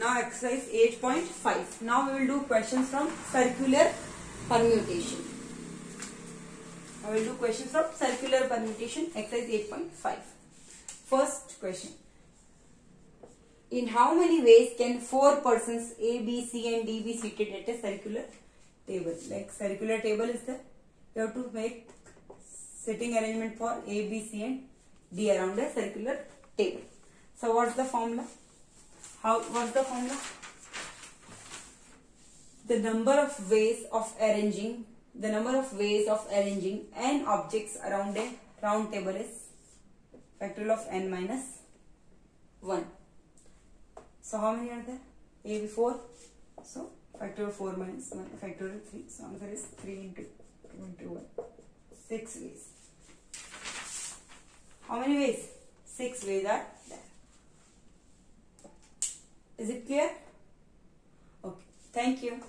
Now exercise 8.5. Now we will do questions from circular permutation. I will do questions from circular permutation exercise 8.5. First question. In how many ways can four persons A, B, C and D be seated at a circular table? Like circular table is there. You have to make sitting arrangement for A, B, C and D around a circular table. So what's the formula? How what's the formula? The number of ways of arranging the number of ways of arranging n objects around a round table is factorial of n minus 1. So how many are there? A 4. So factorial 4 minus 1 factorial 3. So answer is 3 into 2 into 1. 6 ways. How many ways? 6 ways are there. Is it clear? Okay. Thank you.